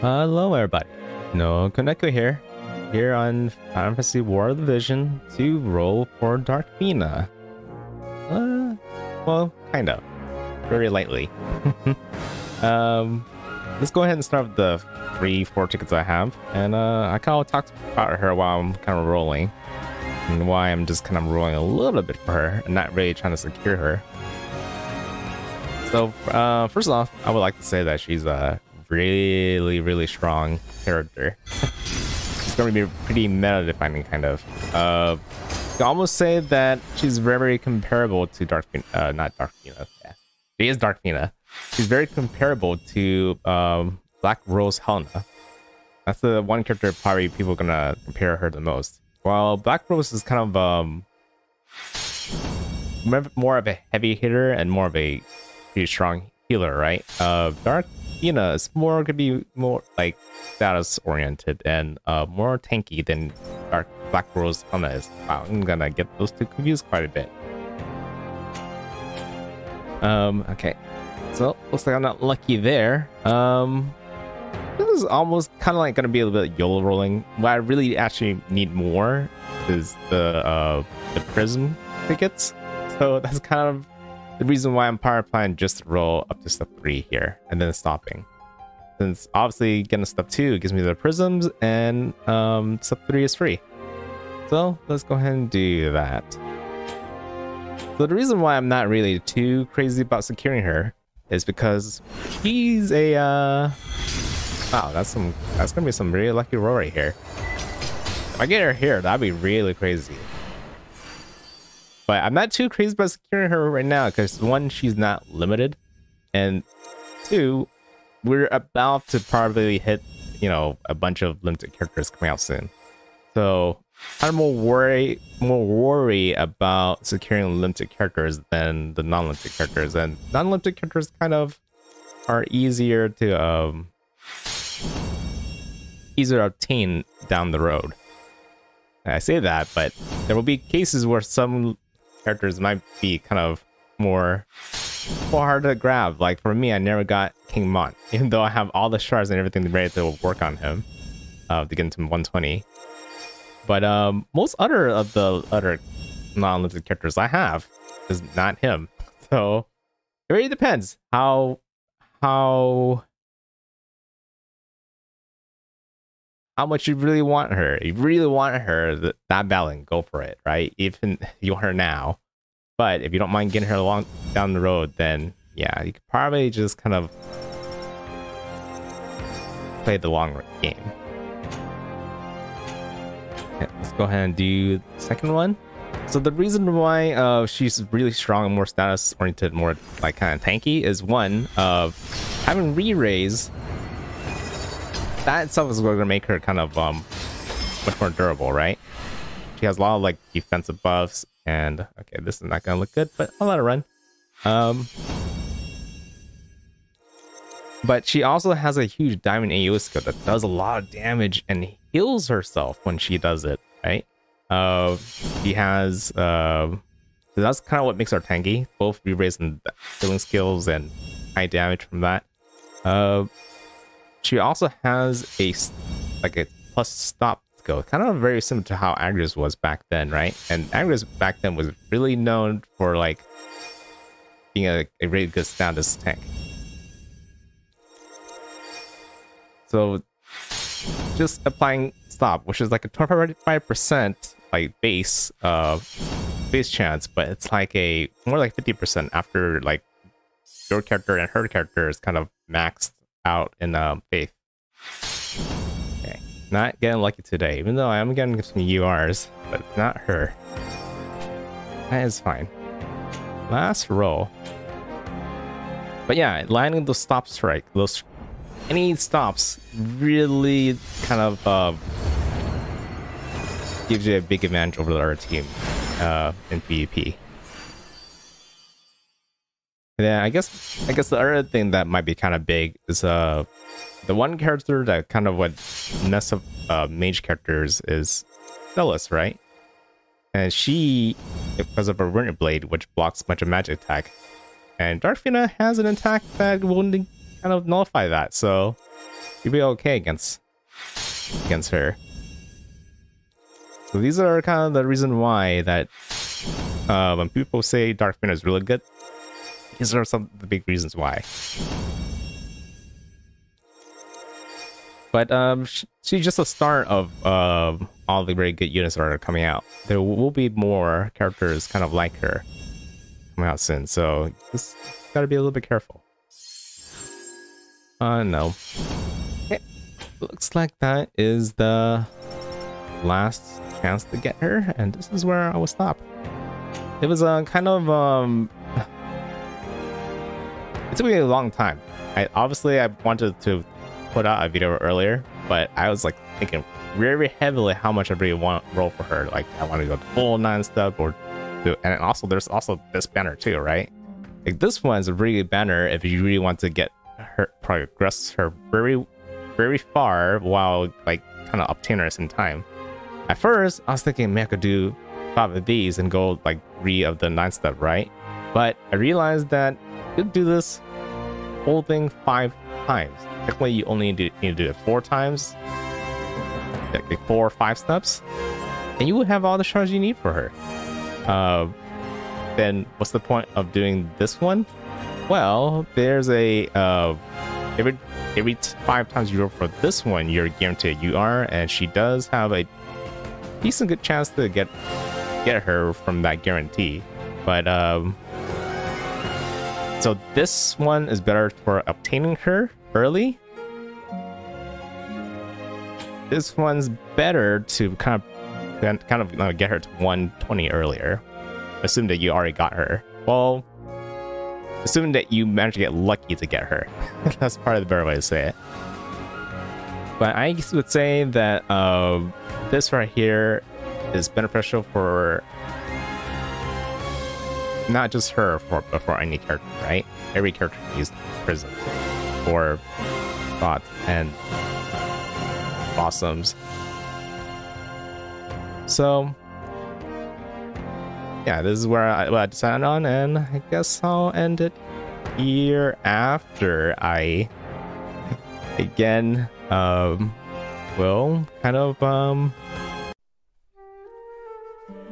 Hello everybody, Noukon Neko here, here on Final Fantasy War of the Vision to roll for Dark Fina. Uh, well, kind of, very lightly. um, let's go ahead and start with the three, four tickets I have, and uh, I kind of talked about her while I'm kind of rolling, and why I'm just kind of rolling a little bit for her, and not really trying to secure her. So, uh, first off, I would like to say that she's a really, really strong character. she's going to be pretty meta-defining, kind of. Uh, you almost say that she's very comparable to Dark, uh, not Dark Fina. Yeah, she is Dark Fina. She's very comparable to um, Black Rose Helena. That's the one character probably people gonna compare her the most. While Black Rose is kind of um, more of a heavy hitter and more of a pretty strong healer, right? Uh, Dark Fina is more gonna be more like status oriented and uh, more tanky than Dark Black Rose Helena is. Wow, I'm gonna get those two confused quite a bit. Um, okay. So looks like I'm not lucky there. Um, this is almost kind of like gonna be a little bit YOLO rolling. What I really actually need more is the uh the prism tickets. So that's kind of the reason why I'm power planning just roll up to step three here and then stopping. Since obviously getting step two gives me the prisms and um step three is free. So let's go ahead and do that. So the reason why I'm not really too crazy about securing her is because he's a uh wow that's some that's gonna be some really lucky roll right here if i get her here that'd be really crazy but i'm not too crazy about securing her right now because one she's not limited and two we're about to probably hit you know a bunch of limited characters coming out soon. So i'm more worry more worry about securing limited characters than the non-limited characters and non-limited characters kind of are easier to um easier to obtain down the road. I say that but there will be cases where some characters might be kind of more more hard to grab like for me i never got king mont even though i have all the shards and everything ready to work on him uh to get into 120 but um, most other of the other non-limited characters I have is not him. So it really depends how how how much you really want her. You really want her that, that go for it, right? Even you want her now. But if you don't mind getting her along down the road, then yeah, you could probably just kind of play the long game. Let's go ahead and do the second one. So the reason why uh, she's really strong and more status oriented, more like kind of tanky, is one of having re-raise. That itself is going to make her kind of um much more durable, right? She has a lot of like defensive buffs, and okay, this is not going to look good, but I'll let her run. Um, but she also has a huge diamond AoE that does a lot of damage and heals herself when she does it, right? Uh, she has uh, so that's kind of what makes her tanky, both re-raising healing skills and high damage from that. Uh, she also has a like a plus stop skill, kind of very similar to how Agrias was back then, right? And Agrias back then was really known for like being a, a really good status tank. So just applying stop, which is like a 25% like base uh base chance, but it's like a more like 50% after like your character and her character is kind of maxed out in um faith. Okay. Not getting lucky today, even though I am getting some URs, but not her. That is fine. Last roll. But yeah, landing the stop strike, those any stops really kind of uh, gives you a big advantage over the other team uh, in PvP. Yeah, I guess I guess the other thing that might be kind of big is uh the one character that kind of would mess up uh, mage characters is Celes, right? And she, because of her Winter Blade, which blocks a bunch of magic attack, and Dark Fina has an attack that will kind of nullify that. So you'll be okay against against her. So these are kind of the reason why that uh, when people say Dark Fina is really good, these are some of the big reasons why. But um, she's just a start of uh, all the very good units that are coming out. There will be more characters kind of like her coming out soon, so just gotta be a little bit careful. Uh, no. Okay. Looks like that is the last chance to get her, and this is where I will stop. It was a uh, kind of um, took me a long time. I obviously I wanted to put out a video earlier, but I was like thinking very heavily how much I really want roll for her. Like I want to go full nine step or do, and also there's also this banner too, right? Like this one is a really good banner if you really want to get her progress her very very far while like kind of obtain her time. At first, I was thinking maybe I could do five of these and go like three of the nine step, right? But I realized that you could do this whole thing five times. Technically, you only need to, need to do it four times, like four or five steps, and you would have all the shards you need for her. Uh, then what's the point of doing this one? Well, there's a uh, every every five times you roll for this one, you're guaranteed you are, and she does have a decent good chance to get get her from that guarantee. But um, so this one is better for obtaining her early. This one's better to kind of kind of uh, get her to 120 earlier. Assume that you already got her. Well, assuming that you managed to get lucky to get her. That's part of the better way to say it. But I would say that uh, this right here is beneficial for not just her, for, for any character, right? Every character needs prisms for thoughts and blossoms. So, yeah, this is where I, what I decided on, and I guess I'll end it here after I again um will kind of um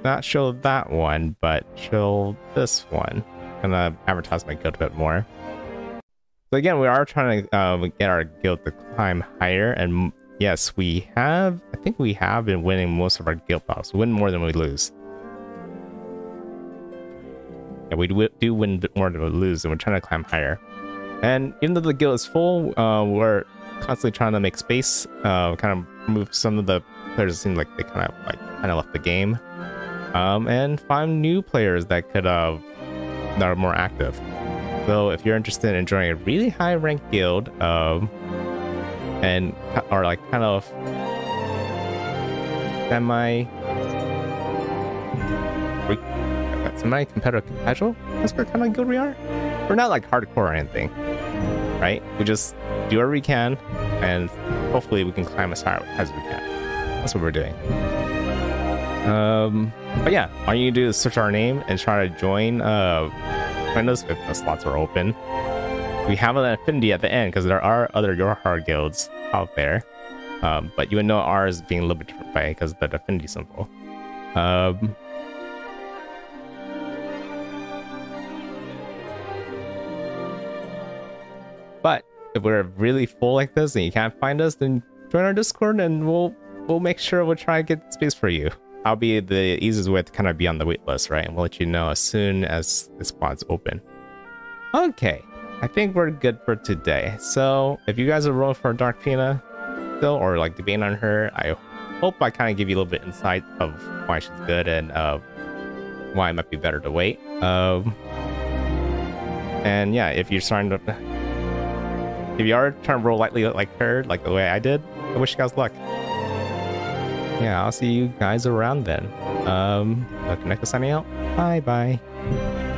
not show that one, but show this one. Gonna advertise my guild a bit more. So again, we are trying to um, get our guild to climb higher, and yes, we have. I think we have been winning most of our guild battles. We win more than we lose. Yeah, we do win more than we lose, and we're trying to climb higher. And even though the guild is full, uh, we're constantly trying to make space, uh, kind of move some of the players seem like they kind of like kind of left the game um, and find new players that could uh, that are more active. So if you're interested in joining a really high ranked guild, um, and are like kind of semi semi competitive casual, that's what kind of guild we are. We're not like hardcore or anything, right? We just do whatever we can, and hopefully we can climb as high as we can. That's what we're doing. Um, but yeah, all you do is search our name and try to join uh, find us if the slots are open. We have an Affinite at the end because there are other YoRHa guilds out there. Um, but you would know ours being a little bit different by because the Affinite symbol. Um, but if we're really full like this and you can't find us, then join our Discord and we'll we'll make sure we'll try to get space for you. I'll be the easiest way to kind of be on the wait list, right? And we'll let you know as soon as the spot's open. Okay, I think we're good for today. So if you guys are rolling for Dark Fina still, or like debating on her, I hope I kind of give you a little bit insight of why she's good and uh, why it might be better to wait. Um, and yeah, if you're starting to, if you are trying to roll lightly like her, like the way I did, I wish you guys luck yeah, I'll see you guys around then. Um, Connect signing out. Bye bye.